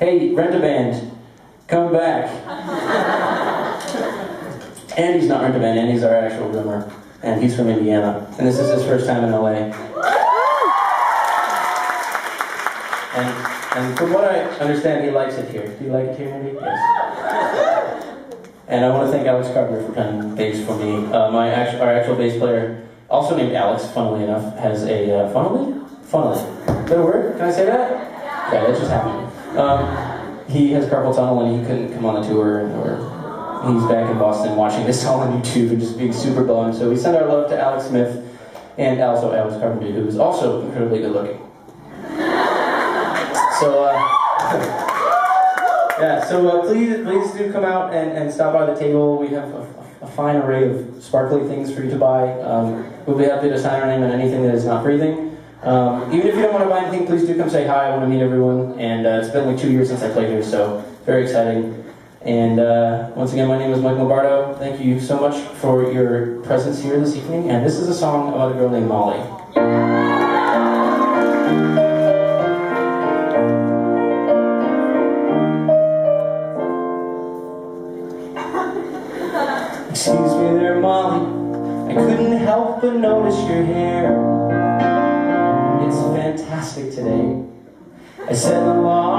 Hey, Rent a Band, come back. Andy's not Rent a Band, Andy's our actual drummer, and he's from Indiana. And this is his first time in LA. And, and from what I understand, he likes it here. Do you like it here, Andy? Yes. And I want to thank Alex Carpenter for playing bass for me. Uh, my actual, our actual bass player, also named Alex, funnily enough, has a uh, funnily, funnily. Is that a word? Can I say that? Yeah, that just happened. Um, he has carpal tunnel and he couldn't come on the tour, or he's back in Boston watching this all on YouTube and just being super bummed. So we send our love to Alex Smith and also Alex Carpenter, who is also incredibly good looking. So. Uh, Yeah, so uh, please, please do come out and, and stop by the table. We have a, a fine array of sparkly things for you to buy. Um, we'll be happy to sign our name on anything that is not breathing. Um, even if you don't want to buy anything, please do come say hi. I want to meet everyone. And uh, it's been like two years since I played here, so very exciting. And uh, once again, my name is Mike Lombardo. Thank you so much for your presence here this evening. And this is a song about a girl named Molly. Excuse me there, Molly. I couldn't help but notice your hair. Fantastic today. I set an alarm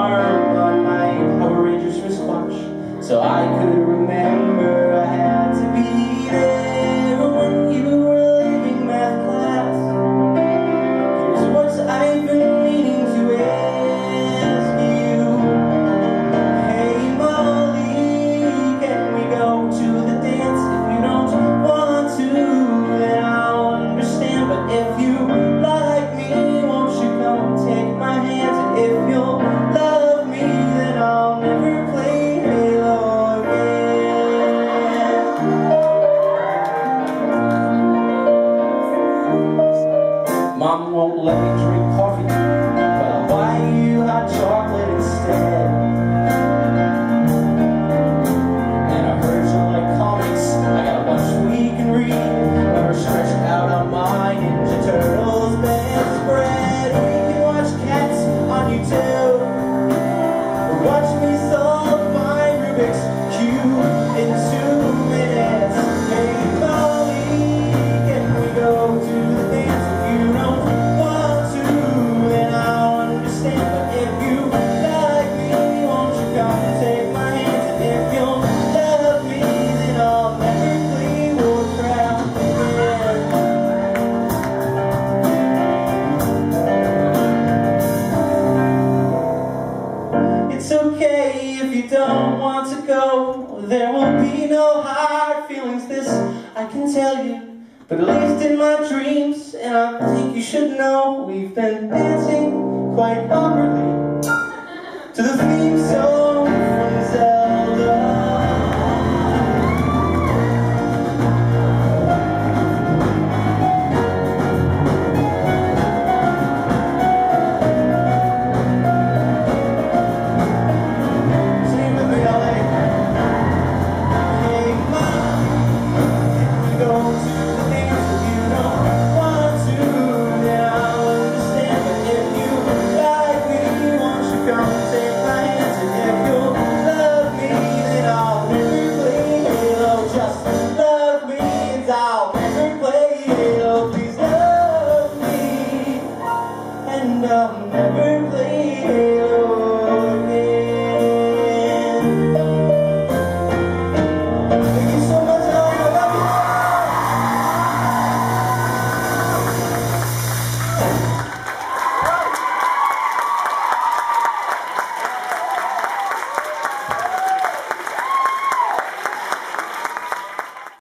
let me drink coffee, but I'll buy you hot chocolate instead. It's okay if you don't want to go. There will be no hard feelings, this I can tell you. But at least in my dreams, and I think you should know, we've been dancing quite awkwardly to the theme so I'll never play